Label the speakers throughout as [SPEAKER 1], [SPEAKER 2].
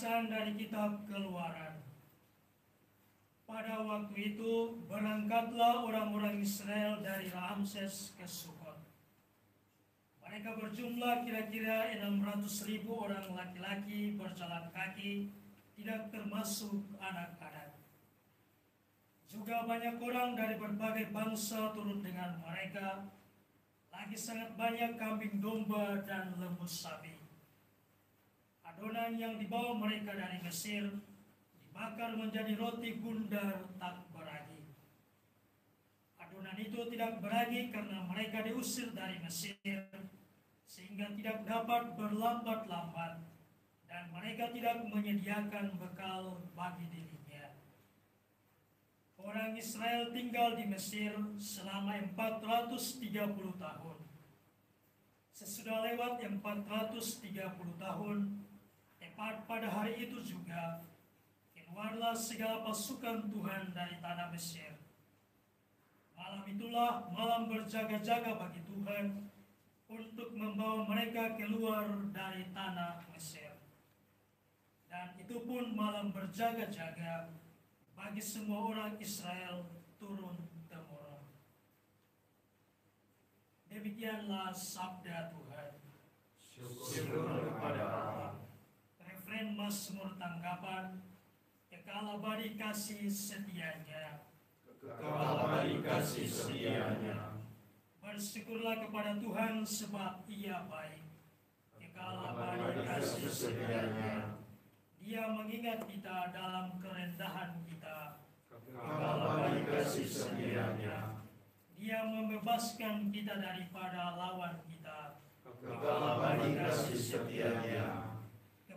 [SPEAKER 1] Bacaan dari kitab Keluaran. Pada waktu itu berangkatlah orang-orang Israel dari Ramses ke Sukot. Mereka berjumlah kira-kira 600 ribu orang laki-laki berjalan kaki, tidak termasuk anak-anak. Juga banyak orang dari berbagai bangsa turun dengan mereka, lagi sangat banyak kambing domba dan lembu sapi. Adonan yang dibawa mereka dari Mesir dibakar menjadi roti bundar tak beragi. Adonan itu tidak beragi karena mereka diusir dari Mesir, sehingga tidak dapat berlambat-lambat, dan mereka tidak menyediakan bekal bagi dirinya. Orang Israel tinggal di Mesir selama 430 tahun. Sesudah lewat 430 tahun, tepat pada hari itu juga, keluarlah segala pasukan Tuhan dari tanah Mesir. Malam itulah malam berjaga-jaga bagi Tuhan untuk membawa mereka keluar dari tanah Mesir. Dan itu pun malam berjaga-jaga bagi semua orang Israel turun temurun. Demikianlah sabda Tuhan.
[SPEAKER 2] Syukur kepada Allah.
[SPEAKER 1] Referen Mazmur tanggapan kekal abadi kasih setianya.
[SPEAKER 2] Kekal abadi kasih setianya.
[SPEAKER 1] Bersyukurlah kepada Tuhan sebab Ia baik. Kekal abadi kasih
[SPEAKER 2] setianya.
[SPEAKER 1] Dia mengingat kita dalam kerendahan kita.
[SPEAKER 2] Kekal abadi kasih setianya.
[SPEAKER 1] Dia membebaskan kita daripada lawan kita.
[SPEAKER 2] Kekal abadi kasih setianya.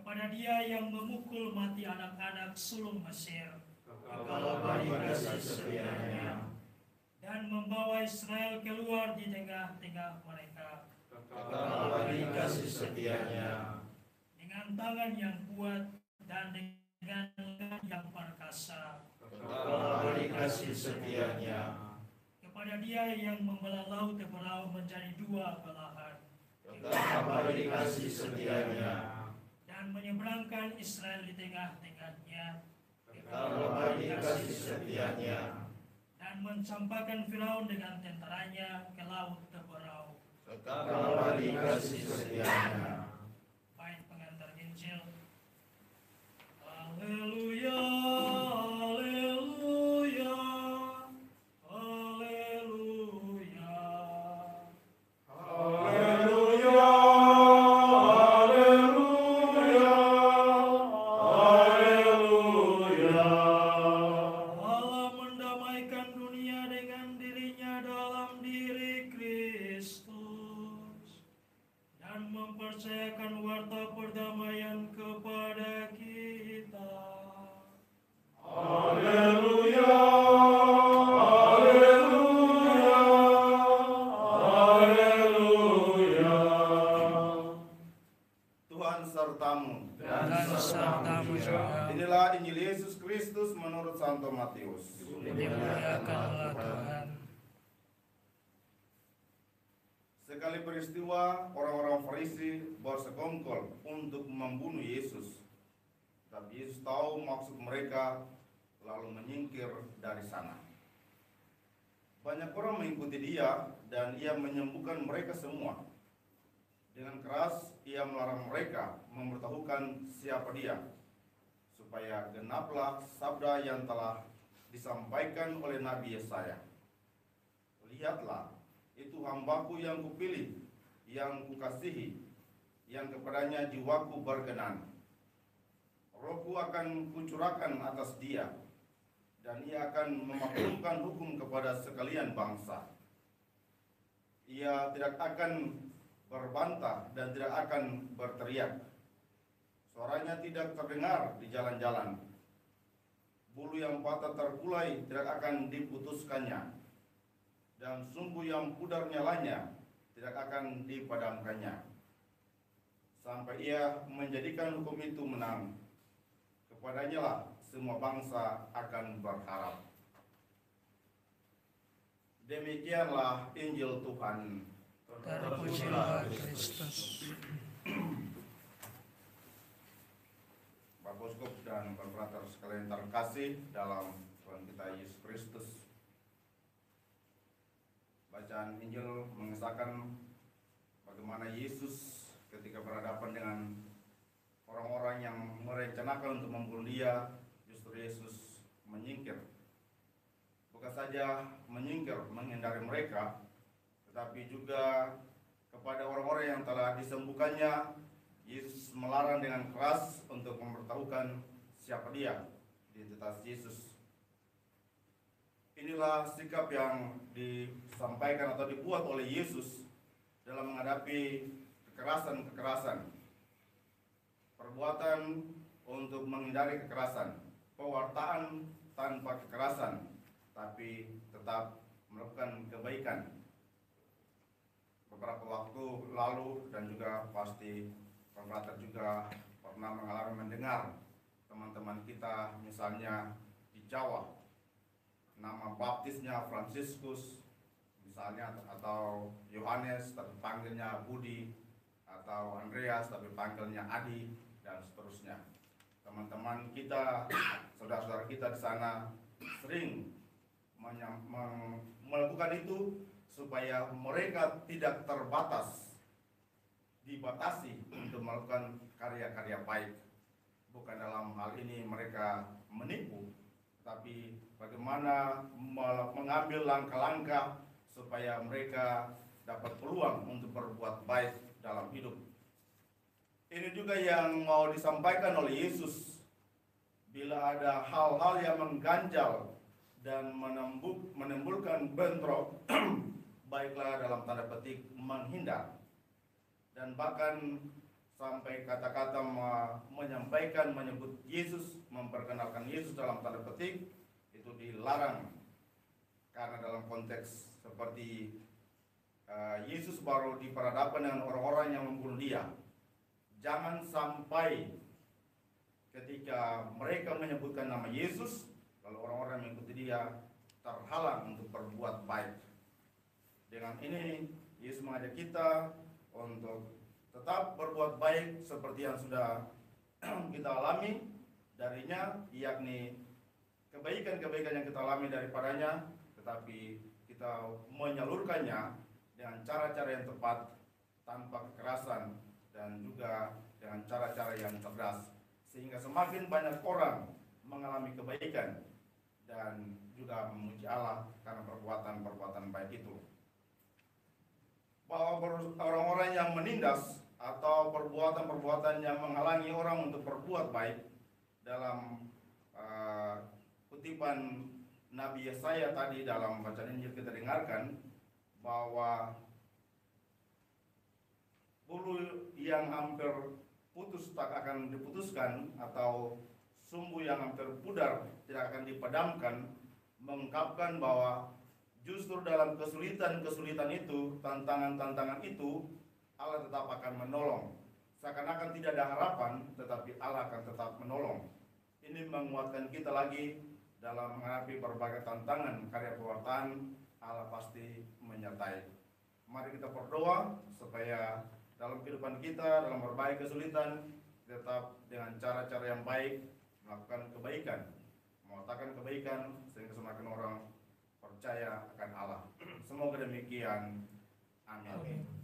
[SPEAKER 1] Kepada Dia yang memukul mati anak-anak sulung Mesir
[SPEAKER 2] kasih setianya.
[SPEAKER 1] dan membawa Israel keluar di tengah-tengah mereka
[SPEAKER 2] kasih setianya.
[SPEAKER 1] dengan tangan yang kuat dan dengan yang perkasa.
[SPEAKER 2] Kasih setianya.
[SPEAKER 1] Kepada Dia yang membelah laut Teberau menjadi dua belahan
[SPEAKER 2] abadi kasih setianya.
[SPEAKER 1] Dan menyeberangkan Israel di tengah-tengahnya
[SPEAKER 2] kasih setianya.
[SPEAKER 1] dan mencampakkan Firaun dengan tentaranya ke laut Teberau.
[SPEAKER 2] Abadi kasih setianya.
[SPEAKER 3] Inilah Injil Yesus Kristus menurut Santo Matius. Sekali peristiwa orang-orang Farisi bersekongkol untuk membunuh Yesus. Tapi Yesus tahu maksud mereka lalu menyingkir dari sana. Banyak orang mengikuti dia dan ia menyembuhkan mereka semua. Dengan keras ia melarang mereka memberitahukan siapa dia supaya genaplah sabda yang telah disampaikan oleh Nabi Yesaya. Lihatlah, itu hambaku yang kupilih, yang kukasihi, yang kepadanya jiwaku berkenan. Rohku akan kucurahkan atas dia, dan ia akan memaklumkan hukum kepada sekalian bangsa. Ia tidak akan berbantah dan tidak akan berteriak. Suaranya tidak terdengar di jalan-jalan. Bulu yang patah terkulai tidak akan diputuskannya dan sumbu yang pudar nyalanya tidak akan dipadamkannya sampai ia menjadikan hukum itu menang kepadanya lah semua bangsa akan berharap demikianlah Injil Tuhan
[SPEAKER 1] Terpujilah Kristus.
[SPEAKER 3] Dan sekalian terkasih dalam Tuhan kita Yesus Kristus. Bacaan Injil mengisahkan bagaimana Yesus ketika berhadapan dengan orang-orang yang merencanakan untuk membunuh dia, justru Yesus menyingkir. Bukan saja menyingkir, menghindari mereka, tetapi juga kepada orang-orang yang telah disembuhkannya, Yesus melarang dengan keras untuk memberitahukan siapa dia, identitas Yesus. Inilah sikap yang disampaikan atau dibuat oleh Yesus dalam menghadapi kekerasan-kekerasan. Perbuatan untuk menghindari kekerasan, pewartaan tanpa kekerasan, tapi tetap melakukan kebaikan. Beberapa waktu lalu dan juga pasti Konfrater juga pernah mengalami mendengar teman-teman kita misalnya di Jawa nama baptisnya Fransiskus misalnya atau Yohanes tapi panggilnya Budi atau Andreas tapi panggilnya Adi dan seterusnya. Teman-teman kita saudara-saudara kita di sana sering melakukan itu supaya mereka tidak terbatas dibatasi untuk melakukan karya-karya baik bukan dalam hal ini mereka menipu tapi bagaimana mengambil langkah-langkah supaya mereka dapat peluang untuk berbuat baik dalam hidup. Ini juga yang mau disampaikan oleh Yesus. Bila ada hal-hal yang mengganjal dan menembuk, menimbulkan bentrok, baiklah dalam tanda petik menghindar. Dan bahkan sampai kata-kata me- menyampaikan menyebut Yesus, memperkenalkan Yesus dalam tanda petik itu dilarang karena dalam konteks seperti eh, Yesus baru diperhadapkan dengan orang-orang yang membunuh dia. Jangan sampai ketika mereka menyebutkan nama Yesus, lalu orang-orang mengikuti dia terhalang untuk berbuat baik. Dengan ini Yesus mengajak kita untuk tetap berbuat baik seperti yang sudah kita alami darinya, yakni kebaikan-kebaikan yang kita alami daripadanya, tetapi kita menyalurkannya dengan cara-cara yang tepat tanpa kekerasan dan juga dengan cara-cara yang cerdas sehingga semakin banyak orang mengalami kebaikan dan juga memuji Allah karena perbuatan-perbuatan baik itu. Bahwa orang-orang yang menindas atau perbuatan-perbuatan yang menghalangi orang untuk berbuat baik dalam eh, kutipan Nabi Yesaya tadi dalam bacaan Injil kita dengarkan bahwa bulu yang hampir putus tak akan diputuskan atau sumbu yang hampir pudar tidak akan dipadamkan mengungkapkan bahwa justru dalam kesulitan-kesulitan itu, tantangan-tantangan itu, Allah tetap akan menolong. Seakan-akan tidak ada harapan, tetapi Allah akan tetap menolong. Ini menguatkan kita lagi dalam menghadapi berbagai tantangan karya pewartaan, Allah pasti menyertai. Mari kita berdoa supaya dalam kehidupan kita, dalam berbagai kesulitan, tetap dengan cara-cara yang baik, melakukan kebaikan, mengatakan kebaikan, sehingga semakin orang percaya akan Allah. Semoga demikian. Amin.
[SPEAKER 1] Amin.